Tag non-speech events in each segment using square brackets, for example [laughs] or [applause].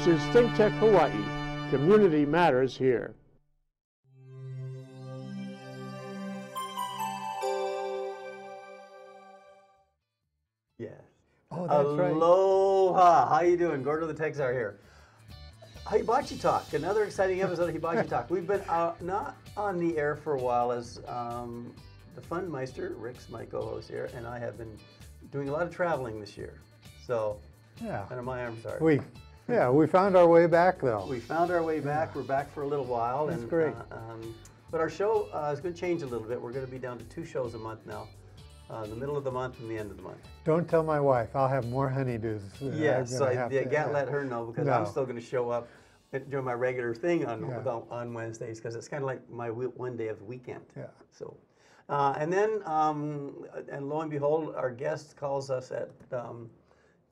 This is Think Tech Hawaii. Community matters here. Yes. Oh, that's right. Aloha. How you doing? Gordo the Texar here. Hibachi Talk, another exciting episode of Hibachi Talk. We've been uh, not on the air for a while as um, the Funmeister, Rick's my co-host here, and I have been doing a lot of traveling this year. So, Yeah. kind of my arms are. We, yeah, we found our way back though. We found our way back. We're back for a little while. That's and, great. Uh, um, but our show uh, is going to change a little bit. We're going to be down to two shows a month now, uh, the middle of the month and the end of the month. Don't tell my wife. I'll have more honeydews. [laughs] Yes, so I yeah, to can't let her know because I'm still going to show up and do my regular thing on Yeah. on, on Wednesdays because it's kind of like my one day of the weekend. Yeah. So, uh, and then um, and lo and behold, our guest calls us at um,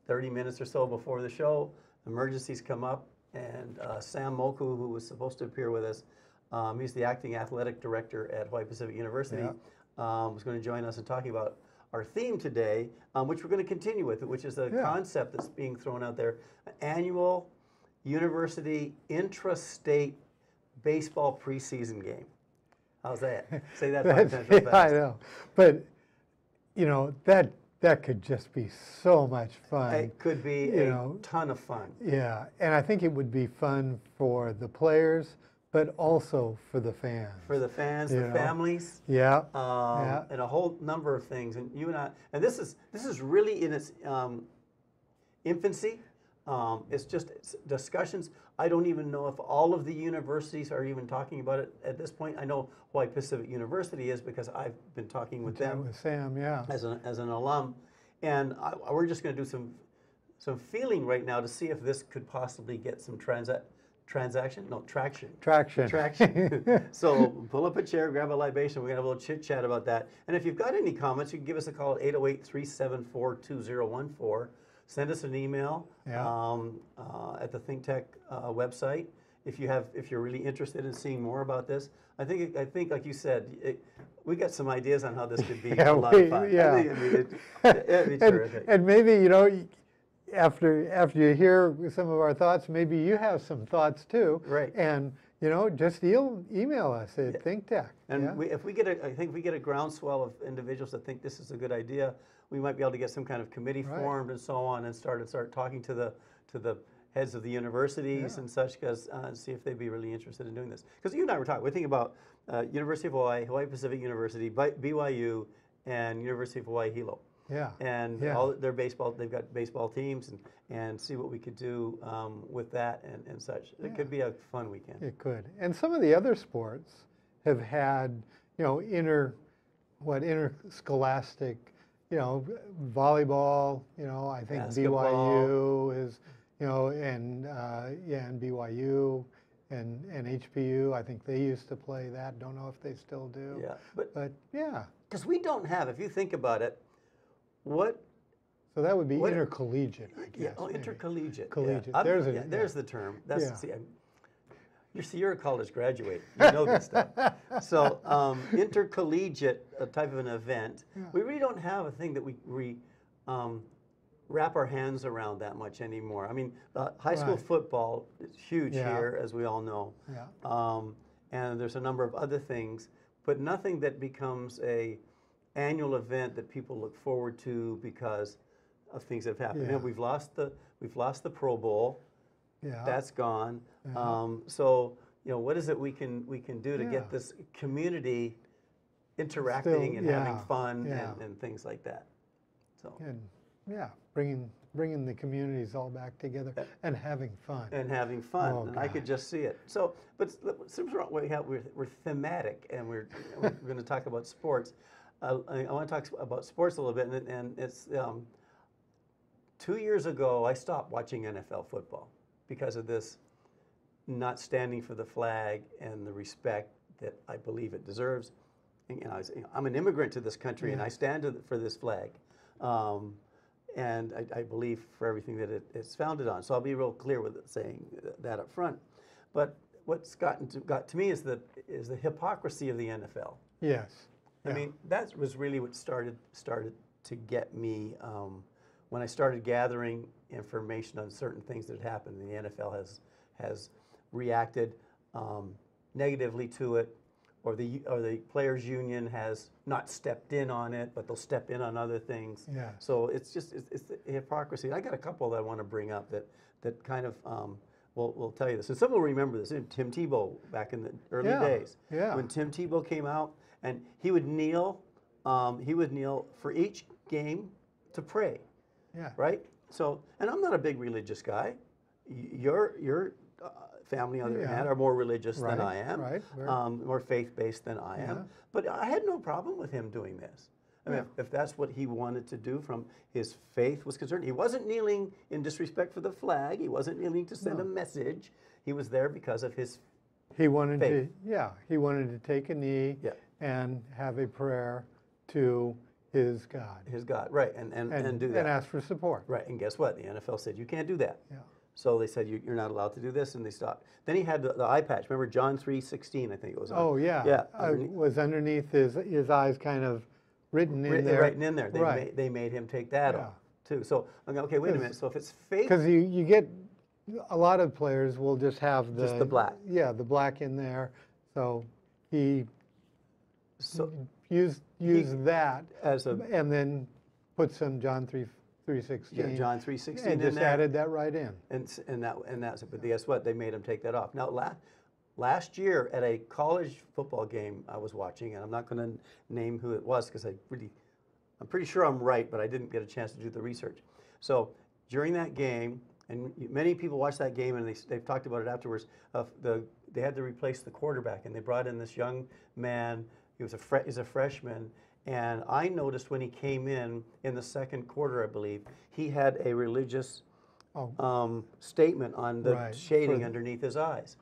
30 minutes or so before the show. Emergencies come up, and uh, Sam Moku, who was supposed to appear with us, um, he's the acting athletic director at Hawaii Pacific University, um, was going to join us in talking about our theme today, um, which we're going to continue with, which is a Yeah. concept that's being thrown out there: annual university intra-state baseball preseason game. How's that? Say that five That's- times real [laughs] yeah, I know, but you know that that could just be so much fun. It could be You a know, ton of fun. Yeah, and I think it would be fun for the players, but also for the fans. for the fans, You the know. families, yeah, um, yeah. and a whole number of things. And you and I, and this is this is really in its um, infancy. Um, it's just it's discussions. I don't even know if all of the universities are even talking about it at this point. I know Hawaii Pacific University is because I've been talking with them with Sam. Yeah, as an as an alum, and I, we're just going to do some some feeling right now to see if this could possibly get some transa- transaction, no traction. traction. Traction. [laughs] so pull up a chair, grab a libation. We're going to have a little chit chat about that. And if you've got any comments, you can give us a call at 808 374 2014. Send us an email Yeah. um, uh, at the ThinkTech uh, website. If you have, if you're really interested in seeing more about this, I think, I think, like you said, it, we got some ideas on how this could be [laughs] Yeah, a lot we- of fun. yeah. I think it'd be [laughs] and, terrific. and maybe you know, after after you hear some of our thoughts, maybe you have some thoughts too. Right. And you know, just e- email us at ThinkTech. And yeah? we, if we get a, I think if we get a groundswell of individuals that think this is a good idea, we might be able to get some kind of committee Right. formed and so on, and start start talking to the to the heads of the universities Yeah. and such, because uh, see if they'd be really interested in doing this. Because you and I were talking, we're thinking about uh, University of Hawaii, Hawaii Pacific University, BYU, and University of Hawaii Hilo. yeah. And Yeah. all their baseball, they've got baseball teams, and, and see what we could do um, with that and, and such. It could be a fun weekend. It could. And some of the other sports have had, you know, inter, what, interscholastic, you know, volleyball, you know, I think Basketball. BYU is, you know, and, uh, yeah, and BYU and, and HPU, I think they used to play that. Don't know if they still do. Yeah, but But yeah, because we don't have, if you think about it, what so that would be What- intercollegiate, I guess. Yeah, oh, intercollegiate. yeah. Collegiate. I'm- There's a- yeah, yeah. there's the term. That's Yeah. see, I'm, you're see, you're a college graduate. You know this stuff. [laughs] So um, intercollegiate uh, type of an event. We really don't have a thing that we we um, wrap our hands around that much anymore. I mean, uh, high school Right. football is huge Yeah. here, as we all know. Yeah. Um, and there's a number of other things, but nothing that becomes a annual event that people look forward to because of things that have happened. You know, we've lost the we've lost the Pro Bowl. Yeah. That's gone. Uh-huh. Um, so you know, what is it we can we can do to Yeah. get this community interacting Still- and having fun yeah. and, and things like that. So And, yeah, bringing, bringing the communities all back together and having fun. and having fun, Oh, and I could just see it. So, but since we're, we have, we're, we're thematic and we're, we're [laughs] going to talk about sports, uh, I, I want to talk about sports a little bit, and, and it's um, two years ago I stopped watching NFL football because of this not standing for the flag and the respect that I believe it deserves. And, you know, I was, I'm an immigrant to this country, and I stand to, for this flag. Um, and I, I believe for everything that it, it's founded on. So I'll be real clear with it, saying that up front. But what's gotten to, got to me is the is the hypocrisy of the NFL. Yes. I Yeah. mean, that was really what started started to get me um, when I started gathering information on certain things that had happened, the NFL has has reacted um, negatively to it, or the or the players' union has not stepped in on it, but they'll step in on other things. Yes. So it's just it's, it's hypocrisy. I got a couple that I want to bring up that that kind of um, will will tell you this. And some will remember this. Tim Tebow back in the early Yeah, days, yeah. when Tim Tebow came out and he would kneel, um, he would kneel for each game to pray Yeah. right? So, and I'm not a big religious guy. Your your uh, family, on the other Yeah. hand, are more religious Right, than I am, right, um, more faith based than I Yeah. am. But I had no problem with him doing this. I mean, if, if that's what he wanted to do from his faith was concerned, he wasn't kneeling in disrespect for the flag. He wasn't kneeling to send a message. He was there because of his He wanted Faith. to, yeah, he wanted to take a knee Yeah. and have a prayer to his God his God, right? And and, and, and, do that, and ask for support. right? And guess what? The NFL said you can't do that. Yeah. So they said you, you're not allowed to do this, and they stopped. Then he had the, the eye patch. Remember John three sixteen, I think it was. On. Oh, yeah. Yeah. Underneath- was underneath his, his eyes kind of written in written there. right in there. They, Right. made, they made him take that Yeah. off too. So I'm okay, wait a minute. So if it's fake, Because you, you get, a lot of players will just have the. Just the black. Yeah, the black in there. So he so used, used that as a and then put some John 3, 316. yeah, John three sixteen And just there, added that right in. and and that and that's it. But guess what? They made him take that off. Now la- last year at a college football game I was watching, and I'm not going to name who it was because I really, I'm pretty sure I'm right, but I didn't get a chance to do the research. So during that game, and many people watched that game, and they, they've talked about it afterwards. Of the they had to replace the quarterback, and they brought in this young man. He was a fre- he's a freshman, and I noticed when he came in in the second quarter, I believe, he had a religious Oh. um, statement on the Right, shading underneath his eyes.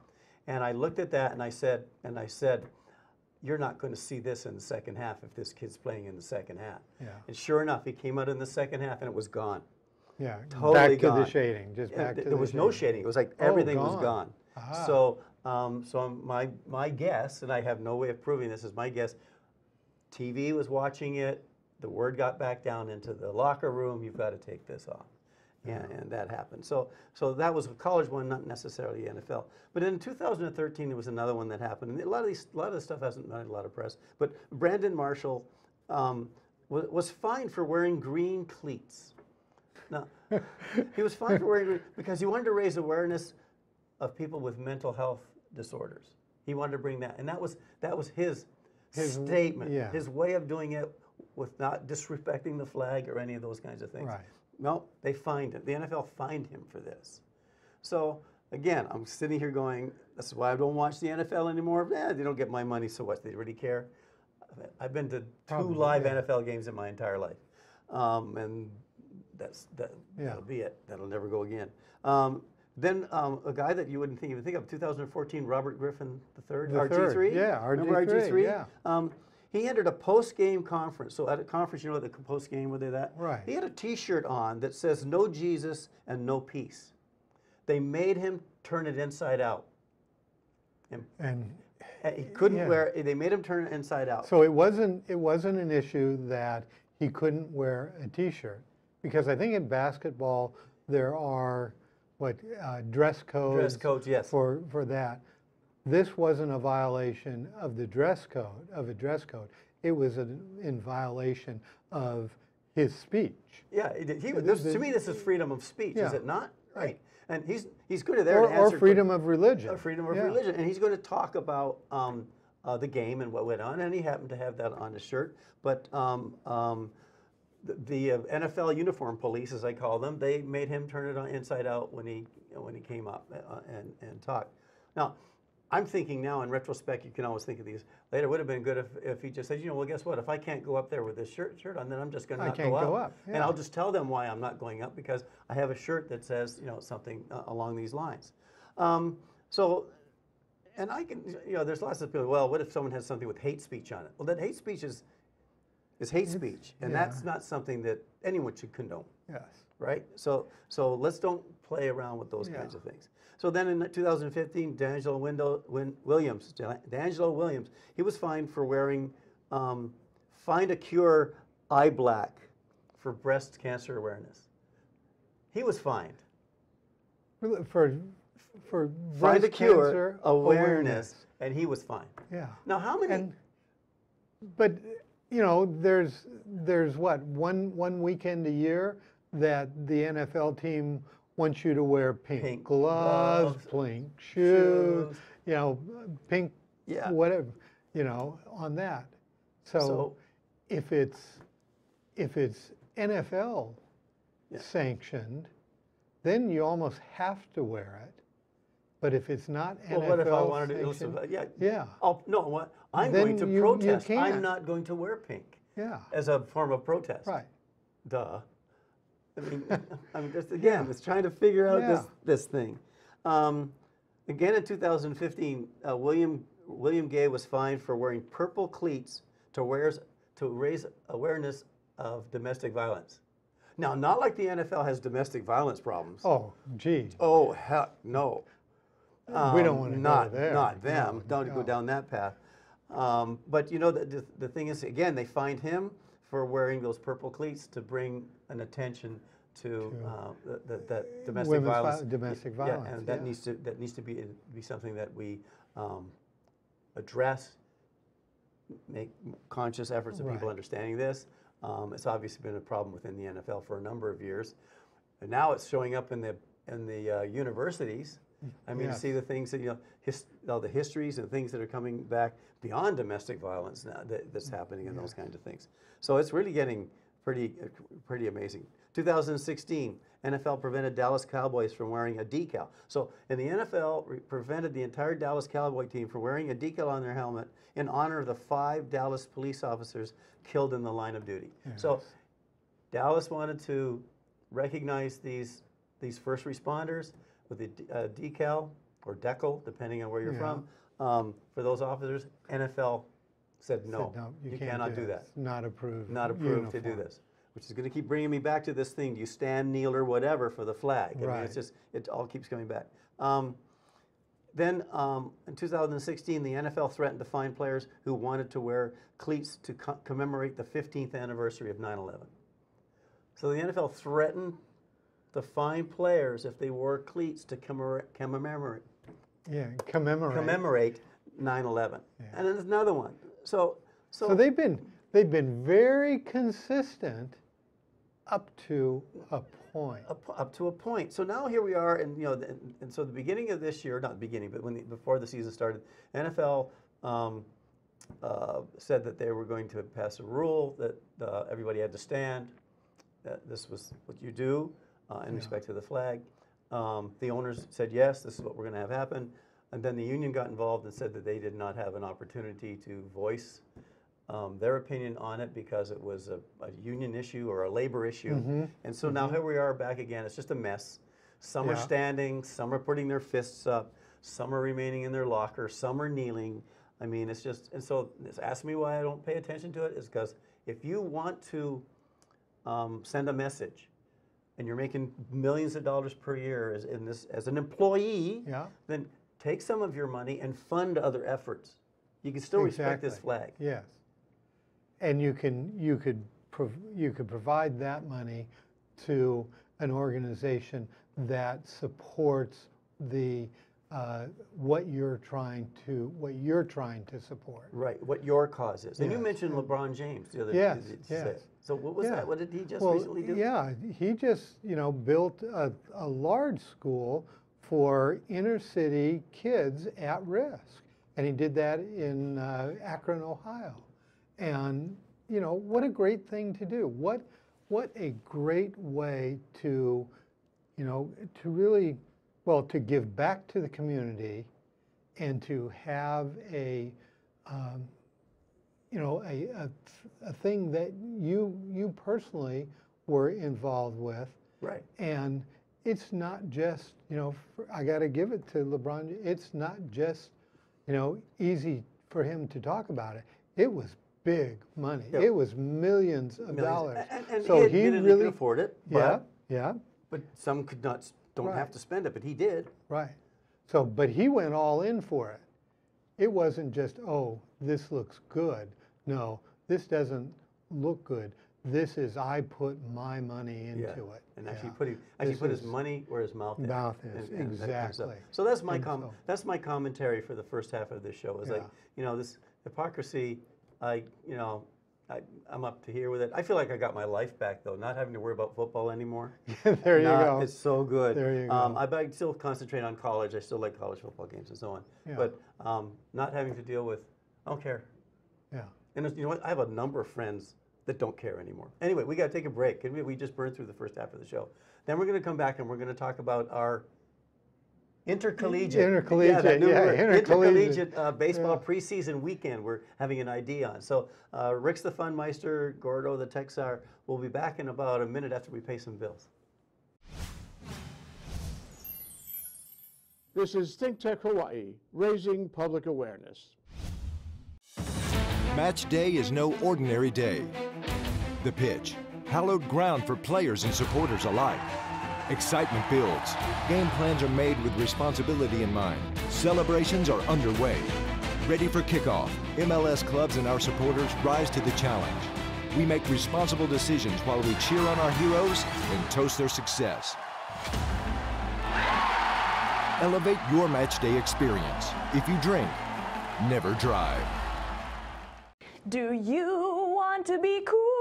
And I looked at that and I said, and I said, you're not going to see this in the second half if this kid's playing in the second half. Yeah. And sure enough, he came out in the second half and it was gone. Yeah. Totally back to gone. the shading, just back th- to there the was no shading. It was like everything was gone. gone. Ah. So, um, so my my guess, and I have no way of proving this, is my guess. TV was watching it. The word got back down into the locker room. You've got to take this off, and, and that happened. So, so that was a college one, not necessarily NFL. But in 2013, there was another one that happened. And a lot of these, a lot of this stuff hasn't made a lot of press. But Brandon Marshall um, was, was fined for wearing green cleats. Now, [laughs] he was fined for wearing green because he wanted to raise awareness of people with mental health disorders. He wanted to bring that, and that was that was his, His- statement, yeah. his way of doing it with not disrespecting the flag or any of those kinds of things. Right. No, they fined him. The NFL fined him for this. So again, I'm sitting here going, "That's why I don't watch the NFL anymore." Eh, they don't get my money, so what? They really care. I've been to two Probably, live yeah. NFL games in my entire life, um, and that's that. Yeah. That'll be it. That'll never go again. Um, then um, a guy that you wouldn't think, even think of, 2014, Robert Griffin III, The RG3. third, yeah, RG3, RG3? yeah. Um, he entered a post-game conference. So at a conference, you know, the post-game where they that. Right. He had a T-shirt on that says "Know Jesus and Know Peace." They made him turn it inside out. And And he couldn't Yeah. wear. They made him turn it inside out. so it wasn't, it wasn't an issue that he couldn't wear a T-shirt. Because I think in basketball, there are, what, uh, dress code? Dress yes. For, for that. This wasn't a violation of the dress code, of a dress code. It was a- in violation of his speech. Yeah, he, this, to me, this is freedom of speech, is it not? Right. And he's he's good at there Or, or freedom of religion. uh, freedom of Yeah. religion, and he's going to talk about um, uh, the game and what went on, and he happened to have that on his shirt. But um, um, the, the uh, NFL uniform police, as I call them, they made him turn it on inside out when he when he came up uh, and and talked. Now. I'm thinking now in retrospect, you can always think of these later. It would have been good if, if he just said, you know, well, guess what? If I can't go up there with this shirt shirt on, then I'm just going to I not can't go, go up. up, And. I'll just tell them why I'm not going up because I have a shirt that says, you know, something uh, along these lines. Um, so, and I can, you know, there's lots of people. Well, what if someone has something with hate speech on it? Well, that hate speech is is hate speech, and yeah. that's not something that anyone should condone Yes. right? So, so let's don't play around with those kinds of things. So then in 2015, DeAngelo Window, Win, Williams, DeAngelo Williams, he was fined for wearing um, Find a Cure eye black for breast cancer awareness. He was fined. For- For, Find a cure, cancer awareness, and he was fined. Yeah. Now, how many? And, but, you know, there's, there's what, one, one weekend a year that the NFL team wants you to wear pink, Pink gloves, gloves, pink shoes, shoes. you know, pink, Yeah. whatever, you know, on that. So So- if it's, if it's NFL Yeah. sanctioned, then you almost have to wear it. But if it's not well, NFL what if I wanted to? sanctioned, listen, yeah. yeah, Oh no! What? I'm Then going to you- you protest. I'm can't. not going to wear pink yeah, as a form of protest. right. Duh. I mean, [laughs] I mean, just again, it's trying to figure out this Yeah. this thing. Um, again, in 2015, uh, William William Gay was fined for wearing purple cleats to wears to raise awareness of domestic violence. Now, not like the NFL has domestic violence problems. Oh, gee, Oh heck no! We don't Um, want to not go there. not them. No, don't go down that path. Um, but you know the, the the thing is again they find him for wearing those purple cleats to bring an attention to uh, the, the, that domestic Women's vi- violence. domestic Yeah, violence, and that yeah. needs to that needs to be be something that we um, address. Make conscious efforts of people understanding this. Um, it's obviously been a problem within the NFL for a number of years, and now it's showing up in the in the uh, universities. I mean, to see the things that you know, his, all the histories and things that are coming back beyond domestic violence now that, that's happening and those kinds of things. So it's really getting pretty pretty amazing. 2016, NFL prevented Dallas Cowboys from wearing a decal. So in the NFL, re- prevented the entire Dallas Cowboy team from wearing a decal on their helmet in honor of the five Dallas police officers killed in the line of duty. So Dallas wanted to recognize these these first responders with a uh, decal or decal, depending on where you're Yeah. from, um, for those officers. NFL said no, Said, you, can't cannot do, this. that. It's Not approved. Not approved to do this, which is going to keep bringing me back to this thing: do you stand, kneel, or whatever for the flag? I mean, Right. it's just it all keeps coming back. Um, then um, in 2016, the NFL threatened to fine players who wanted to wear cleats to co- commemorate the 15th anniversary of 9/11. So the NFL threatened to fine players if they wore cleats to commemorate, commemorate, Yeah, commemorate. commemorate 9/11. And then there's another one. So, so, So they've been, they've been very consistent up to a point. up, up to a point. So now here we are, and you know, and, and so the beginning of this year, not the beginning, but when the, before the season started, NFL um, uh, said that they were going to pass a rule that uh, everybody had to stand. That this was what you do uh, in respect to the flag. Um, the owners said yes, this is what we're going to have happen, and then the union got involved and said that they did not have an opportunity to voice um, their opinion on it because it was a, a union issue or a labor issue. Mm-hmm. And so now here we are back again. It's just a mess. Some are standing, some are putting their fists up, some are remaining in their locker, some are kneeling. I mean, it's just, and so this- ask me why I don't pay attention to it is because if you want to um, send a message and you're making millions of dollars per year as, in this, as an employee, Yeah. then take some of your money and fund other efforts. You can still respect this flag. Yes. And you can, you could, prov- you could provide that money to an organization that supports the, uh, what you're trying to, what you're trying to support. Right, what your cause is. And you mentioned LeBron James the other Yes, day. yes. So what was Yeah. that? What did he just Well, recently do? Yeah, he just, you know, built a, a large school for inner city kids at risk. And he did that in uh, Akron, Ohio. And, you know, what a great thing to do. What, what a great way to, you know, to really, well, to give back to the community and to have a, um, you know, a, a, a thing that you, you personally were involved with. Right. And it's not just, you know, for, I got to give it to LeBron. It's not just, you know, easy for him to talk about it. It was big money. Yeah. It was millions of Millions. dollars. And, and so he, he really, could afford it, yeah, yeah, but some could not, don't have to spend it, but he did. right. So, but he went all in for it. It wasn't just, oh, this looks good. No, this doesn't look good. This is I put my money into Yeah, it. And actually Yeah. putting, actually This put his money where his mouth is. Mouth is, that kind of stuff. exactly. So that's my com, so- that's my commentary for the first half of this show, is like, you know, this hypocrisy, I, you know, I, I'm up to here with it. I feel like I got my life back though, not having to worry about football anymore. [laughs] there you Not- go. It's so good. There you Um, go. I, but I still concentrate on college. I still like college football games and so on. Yeah. But um, not having to deal with, I don't care. Yeah. And you know what? I have a number of friends that don't care anymore. Anyway, we got to take a break. Can we, we just burned through the first half of the show. Then we're going to come back and we're going to talk about our intercollegiate. Intercollegiate, that new yeah, word. intercollegiate. Intercollegiate uh, baseball Yeah. preseason weekend. We're having an idea on. So uh, Rix the Funmeister, Gordo the Texar. We'll be back in about a minute after we pay some bills. This is Think Tech Hawaii, raising public awareness. Match day is no ordinary day. The pitch, hallowed ground for players and supporters alike. Excitement builds. Game plans are made with responsibility in mind. Celebrations are underway. Ready for kickoff, MLS clubs and our supporters rise to the challenge. We make responsible decisions while we cheer on our heroes and toast their success. Elevate your match day experience. If you drink, never drive. Do you want to be cool?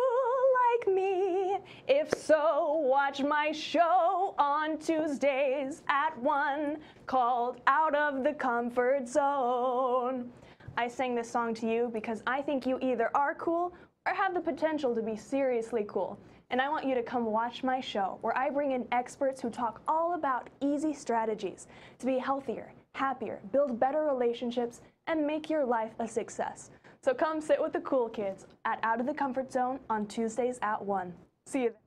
If so, watch my show on Tuesdays at 1 called Out of the Comfort Zone. I sang this song to you because I think you either are cool or have the potential to be seriously cool. And I want you to come watch my show where I bring in experts who talk all about easy strategies to be healthier, happier, build better relationships, and make your life a success. So come sit with the cool kids at Out of the Comfort Zone on Tuesdays at 1. See you there.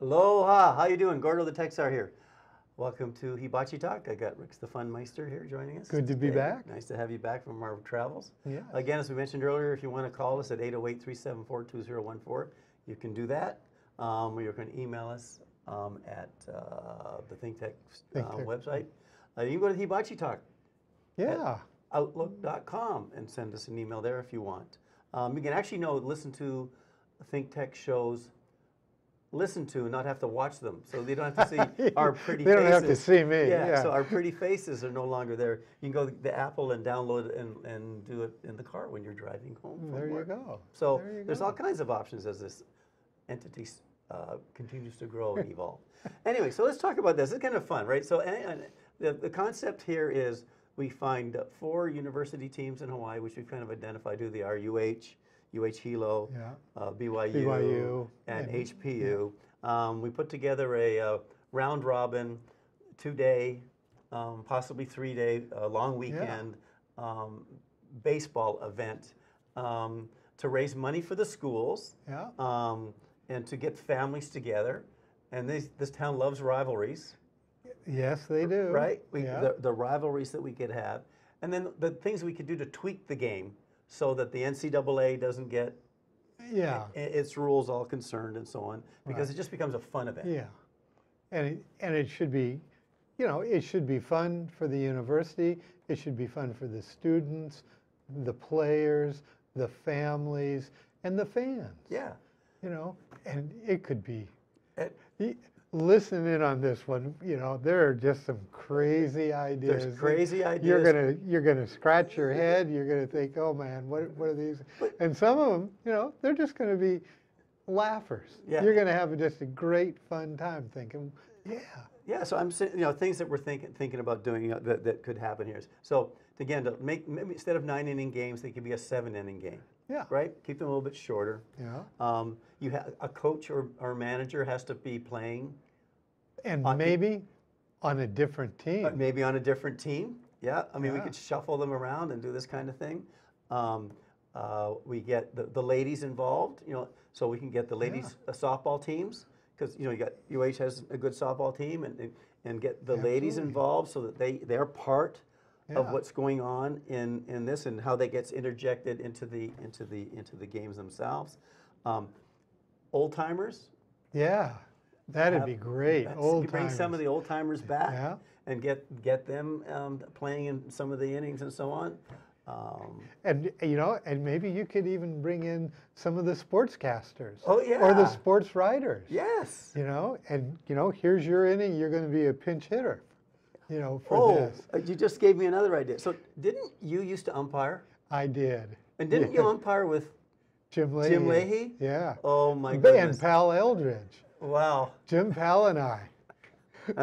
Aloha, how you doing? Gordo the Texar here. Welcome to Hibachi Talk. I got Rix the Fun Meister here joining us. Good to be today. back. Nice to have you back from our travels. Yes. Again, as we mentioned earlier, if you want to call us at 808-374-2014, you can do that. Um, or you can email us um, at uh, the ThinkTech uh, ThinkTech. website. Uh, you can go to Hibachi Talk Yeah. outlook.com and send us an email there if you want. Um, you can actually know listen to Think Tech shows, listen to, not have to watch them. So they don't have to see [laughs] our pretty They faces. don't have to see me, yeah. So our pretty faces are no longer there. You can go to the Apple and download it and, and do it in the car when you're driving home. From There you go. So There you there's go. all kinds of options as this entity uh, continues to grow and evolve. [laughs] anyway, so let's talk about this. It's kind of fun, right? So and, and the, the concept here is we find four university teams in Hawaii, which we've kind of identified who they are, UH, UH Hilo, Yeah. uh, BYU, BYU, and and- HPU. Um, we put together a uh, round robin, two-day, um, possibly three-day, uh, long weekend um, baseball event um, to raise money for the schools Yeah. um, and to get families together. And this, this town loves rivalries, Yes, they do. right? We, yeah. the, the rivalries that we could have. And then the things we could do to tweak the game so that the NCAA doesn't get yeah. i- its rules all concerned and so on, because it just becomes a fun event. Yeah. And it, and it should be, you know, it should be fun for the university. It should be fun for the students, the players, the families, and the fans. Yeah. You know, and it could be. It- y- Listen in on this one. You know, there are just some crazy ideas. that crazy You're gonna you're gonna scratch your head. You're gonna think, oh man, what what are these? And some of them, you know, they're just gonna be laughers. Yeah. You're gonna have just a great fun time thinking, yeah, Yeah, so I'm saying, you know, things that we're thinking thinking about doing you know, that, that could happen here. So again, to make maybe instead of nine inning games, they could be a seven inning game, yeah, right? Keep them a little bit shorter. yeah. Um, you have a coach or, or manager has to be playing And Uh, maybe on a different team. uh, maybe on a different team. Yeah, I mean, we Yeah. could shuffle them around and do this kind of thing. Um, uh, we get the, the ladies involved, you know, so we can get the ladies uh, softball teams because you know you got UH has a good softball team and and- and get the ladies involved so that they they're part of what's going on in in this and how that gets interjected into the into the into the games themselves. Um, old timers, yeah, that'd have- be great. Old bring some of the old timers back Yeah. and get get them um, playing in some of the innings and so on. Um, And you know, and maybe you could even bring in some of the sportscasters. Oh, Or the sports writers. yes. You know, and you know, here's your inning. You're going to be a pinch hitter. You know, for Oh, this. uh, you just gave me another idea. So didn't you used to umpire? I did. And didn't you umpire with Jim Leahey. Jim Leahey? Yeah. Oh my and goodness! Pal Eldridge. Wow. Jim Pal and I. [laughs]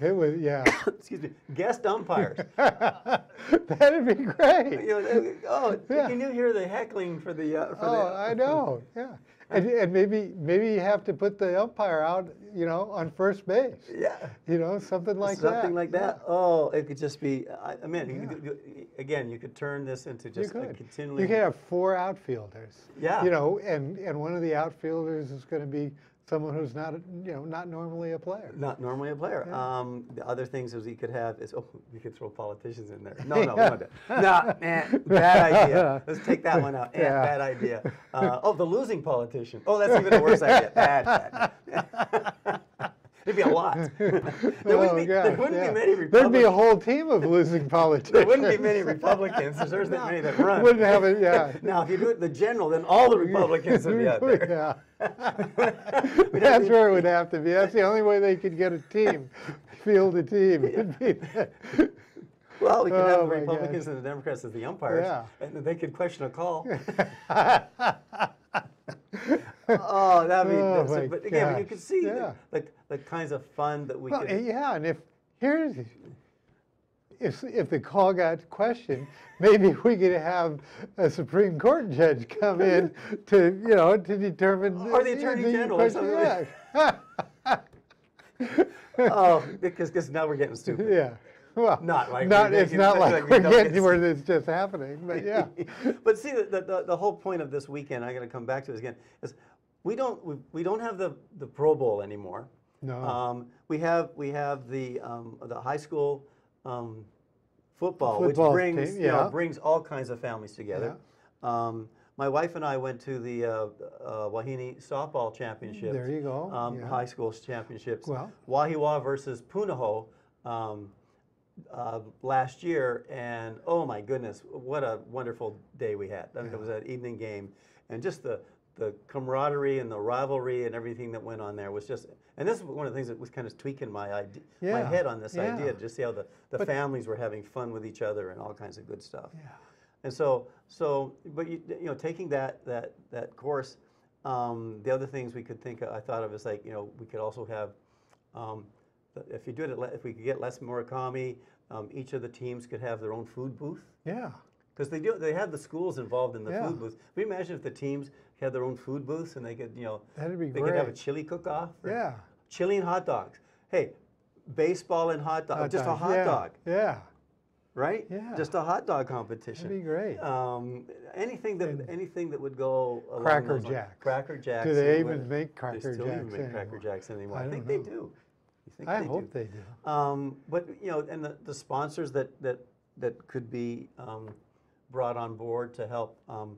it was yeah. [coughs] Excuse me. Guest umpires. [laughs] That'd be great. you know, oh, Yeah. can you hear the heckling for the? Uh, for Oh, the, I know. [laughs] Yeah. And, and maybe maybe you have to put the umpire out, you know, on first base. Yeah. You know, something like that. Something like that. Oh, it could just be. I, I mean, you could do- again, you could turn this into You just a could. continually. You could have four outfielders. Yeah. You know, and and one of the outfielders is going to be someone who's not, you know, not normally a player. Not normally a player. Um, the other things is you could have is oh you could throw politicians in there. No, no, don't no, eh, bad idea. Let's take that one out. [laughs] Eh, Yeah. Bad idea. Uh, oh, the losing politician. Oh, that's even a worse idea. Bad, bad. [laughs] It'd be a lot. [laughs] [laughs] there wouldn't, Oh, be, there wouldn't yeah. be many There'd be a whole team of losing politicians. [laughs] there wouldn't be many Republicans. 'cause There's not many that run. Wouldn't have it, yeah. Now, if you do it the general, then all the Republicans would be out there. Yeah. That's where it would have to be. That's the only way they could get a team, field a team. It'd be that. Well, we could have Oh, the Republicans and the Democrats as the umpires, Yeah. and they could question a call. Oh, that'd be. Oh, so- but again, you can see Yeah. the, the, the kinds of fun that we Well, could. yeah, and if here's if if the call got questioned, [laughs] maybe we could have a Supreme Court judge come in to you know to determine Or the Attorney General or something. Yeah. [laughs] oh, because because now we're getting stupid. [laughs] yeah. [laughs] Well, Not like not, it's not [laughs] like like we we're getting get- where it's just happening, but yeah. [laughs] but see, the, the, the whole point of this weekend, I'm going to come back to this again, is we don't we, we don't have the, the Pro Bowl anymore. No. Um, we have we have the um, the high school um, football, Football which brings team, you know brings all kinds of families together. Um, my wife and I went to the uh, uh, Wahine softball championships. There you go, Um, yeah. High school championships. Well. Wahiwa versus Punahou. Um, uh, last year, and oh my goodness, what a wonderful day we had. I mean, It was an evening game, and just the the camaraderie and the rivalry and everything that went on there was just. And this is one of the things that was kind of tweaking my idea, my head on this yeah. idea, to just see how the, the families were having fun with each other and all kinds of good stuff. Yeah. And so, so, but you, you know, taking that that that course, um, the other things we could think, of, I thought of is like, you know, we could also have, um, if you do it, if we could get Les Murakami, um, each of the teams could have their own food booth Yeah. because they do, they have the schools involved in the Yeah. food booth. Can you imagine if the teams had their own food booths and they could, you know, That'd be they could have a chili cook-off, Yeah. chili and hot dogs. Hey, baseball and hot dog, Hot just a hot yeah, dog, Yeah. right? Yeah. Just a hot dog competition. That'd be great. Um, anything that anything that would go along Cracker lines. Jacks. Cracker Jacks. Do they and even make they Cracker still even Jacks make Cracker anymore? Jacks anymore. I I, think don't they do. You think I they hope do. they do. Um, but you know, and the, the sponsors that that that could be um, brought on board to help um,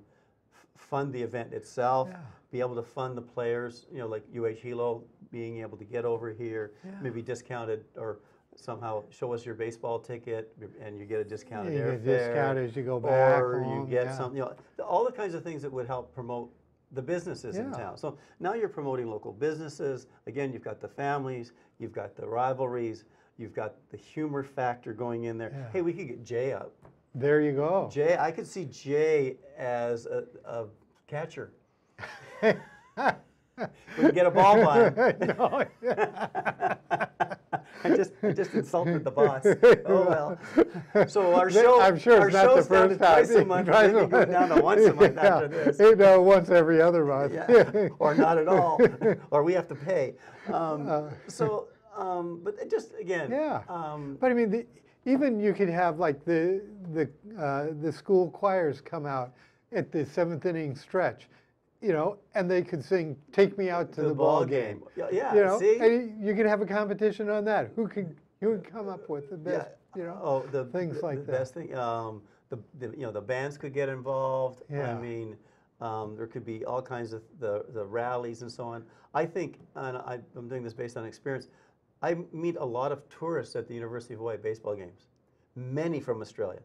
f- fund the event itself, Yeah. be able to fund the players. You know, like UH Hilo being able to get over here, Yeah. maybe discounted or somehow show us your baseball ticket and you get a discounted You get airfare. discount as you go back Or you get yeah. some, you know, all the kinds of things that would help promote the businesses in town. So now you're promoting local businesses. Again, you've got the families, you've got the rivalries, you've got the humor factor going in there. Yeah. Hey, we could get Jay up. There you go. Jay, I could see Jay as a, a catcher. [laughs] we could get a ball by him. [laughs] No, [laughs] I just, I just insulted the boss. [laughs] Oh well. So our show, I'm sure our it's not the show's down to first time. twice a month. Twice then go down to once a [laughs] month after this. You know, once every other month. Yeah, or not at all, [laughs] or we have to pay. Um, Uh. so, um, but just again, Yeah. um, But I mean, the, even you could have like the the uh, the school choirs come out at the seventh inning stretch, you know, and they could sing "Take Me Out to the, Ball Game." Yeah, yeah, You know, see? and you could have a competition on that. Who could who would come up with the best? Yeah. You know, oh, the things the, like the that. best thing. Um, the, the you know the bands could get involved. I mean, um, there could be all kinds of the the rallies and so on. I think, and I, I'm doing this based on experience. I meet a lot of tourists at the University of Hawaii baseball games, many from Australia.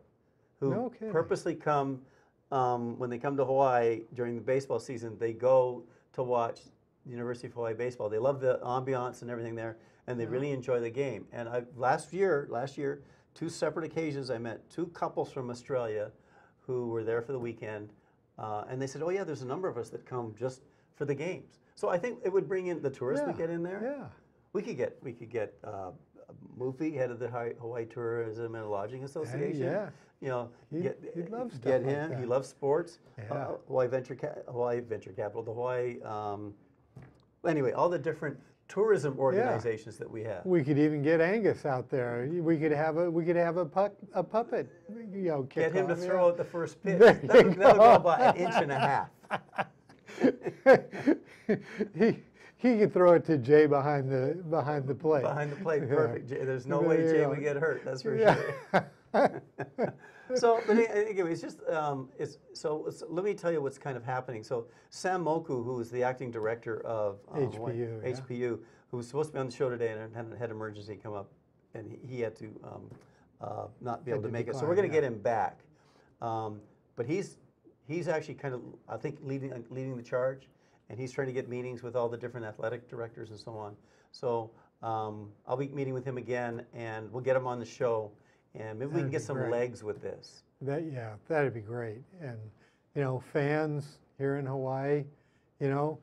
who No purposely come um, when they come to Hawaii during the baseball season. They go to watch the University of Hawaii baseball. They love the ambiance and everything there, and they really enjoy the game. And I, last year, last year, two separate occasions, I met two couples from Australia who were there for the weekend, uh, and they said, "Oh yeah, there's a number of us that come just for the games." So I think it would bring in the tourists we Yeah, get in there. Yeah. We could get we could get uh, Mufi, head of the Hawaii Tourism and Lodging Association. yeah. You know, He'd- get he'd love stuff get like him. He loves sports. Yeah. Uh, Hawaii Venture Hawaii Venture Capital, the Hawaii. Um, anyway, all the different tourism organizations that we have. We could even get Angus out there. We could have a we could have a a puppet. You know, Get him to throw yeah. out the first pitch. There That'll, you that'll go go. about an inch and a half. [laughs] he he could throw it to Jay behind the behind the plate. Behind the plate, Yeah. perfect. Jay, There's no way Jay go. would get hurt. That's for Yeah. sure. [laughs] [laughs] so, but anyway, it's just um, it's so, it's- let me tell you what's kind of happening. So, Sam Moku, who is the acting director of Hawaii- HPU, yeah. HPU, who was supposed to be on the show today and had, had an emergency come up, and he, he had to um, uh, not be Had able to to make it. So we're going to yeah. get him back. Um, but he's he's actually kind of I think leading uh, leading the charge, and he's trying to get meetings with all the different athletic directors and so on. So um, I'll be meeting with him again, and we'll get him on the show, and maybe we can get some great. legs with this. That yeah, that'd be great. And you know, fans here in Hawaii, you know,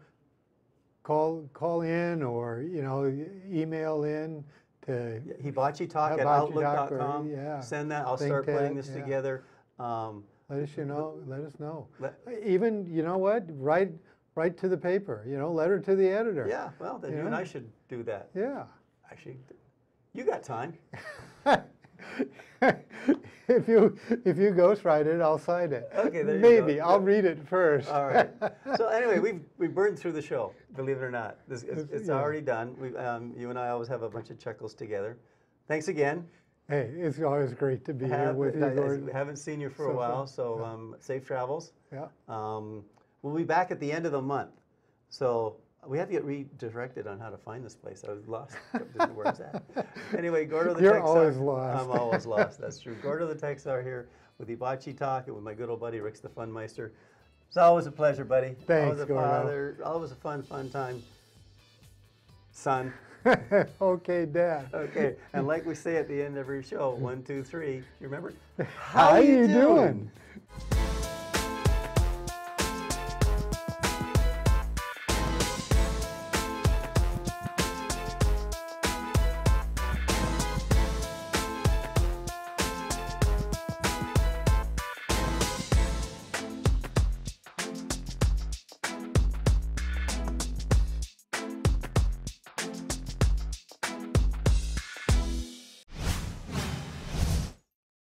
call call in or you know email in to Hibachi Talk at Hibachi Talk or- Outlook.com. yeah. Send that. I'll start putting Tank, this yeah. together. Um, let us you know. Let us know. Let- Even you know what? Write write to the paper. You know, letter to the editor. yeah, well, then you, and I should do that. Yeah. Actually, you got time. [laughs] [laughs] if you if you ghostwrite it, I'll sign it. Okay, there you Maybe. I'll read it first. All right. So anyway, we've we burned through the show. Believe it or not, this, it's, it's yeah. already done. We, um, you and I always have a bunch of chuckles together. Thanks again. hey, it's always great to be here Have- with you, I- I haven't seen you for So a while, so um, safe travels. Yeah. Um, we'll be back at the end of the month, so we have to get redirected on how to find this place. I was lost. Didn't where at. [laughs] Anyway, Gordo the You're Texar. always lost. I'm always [laughs] lost. That's true. Gordo the Texar here with Hibachi Talk and with my good old buddy Rix the Funmeister. It's always a pleasure, buddy. Thanks, always a Gordo. father. Always a fun, fun time. Son. [laughs] okay, Dad. Okay, and like we say at the end of every show, one, two, three. You remember? How you doing?